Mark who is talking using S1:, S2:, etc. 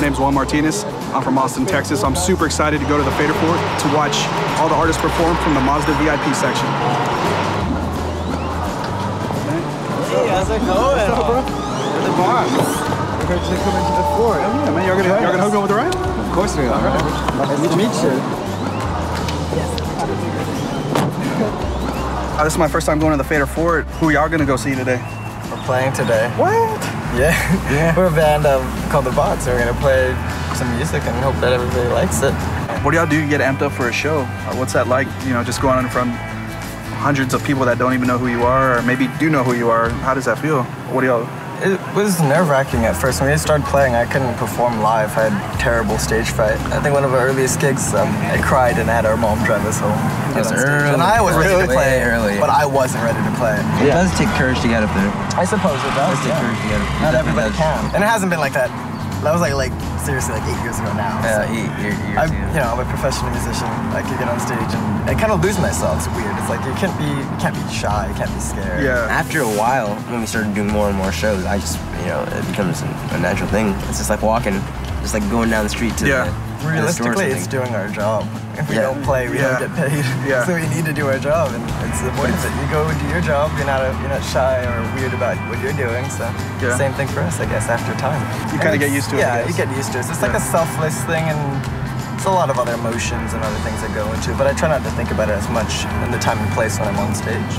S1: name's Juan Martinez. I'm from Austin, Texas. I'm super excited to go to the Fader Fort to watch all the artists perform from the Mazda VIP section.
S2: Hey, how's it going? What's up, bro? We're the Bots.
S3: We're going to come into the fort.
S1: Oh, yeah, man. Gonna, y'all gonna hook up with a ride?
S3: Of course we are. Nice to meet you.
S1: Uh, this is my first time going to the Fader Fort. Who y'all gonna go see today?
S2: We're playing today.
S1: What?
S2: Yeah. yeah. We're a band um, called The Bots, we're gonna play some music and hope that everybody likes it.
S1: What do y'all do to get amped up for a show? Uh, what's that like? You know, just going in front of hundreds of people that don't even know who you are, or maybe do know who you are. How does that feel? What do y'all?
S2: It was nerve-wracking at first. When we started playing, I couldn't perform live. I had terrible stage fright. I think one of our earliest gigs, um, I cried and had our mom drive us home.
S4: That's
S2: on
S4: early.
S2: And I was ready to play,
S4: early.
S2: but I wasn't ready to play.
S4: It does take courage to get up there.
S2: I suppose it does.
S4: It does take
S2: yeah.
S4: courage to get up. It
S2: Not everybody can. And it hasn't been like that. That was like like seriously like eight years ago now.
S4: Yeah,
S2: so.
S4: eight year- years,
S2: I'm,
S4: yeah.
S2: you know, I'm a professional musician. I could get on stage and I kind of lose myself. It's weird. It's like you can't be, you can't be shy. You can't be scared.
S1: Yeah.
S4: After a while, when we started doing more and more shows, I just, you know, it becomes a natural thing. It's just like walking, just like going down the street to
S1: Yeah.
S4: the, to the store or
S2: Realistically, it's doing our job. If we
S4: Yeah.
S2: don't play, we
S1: Yeah.
S2: don't get paid.
S1: Yeah.
S2: so we need to do our job, and it's the point of it. You go and do your job. You're not a, you're not shy or weird about what you're doing. So
S1: Yeah.
S2: same thing for us, I guess. After time,
S1: You kinda get used to it,
S2: Yeah, you get used to it. It's like a selfless thing, and it's a lot of other emotions and other things that go into. it. But I try not to think about it as much in the time and place when I'm on stage.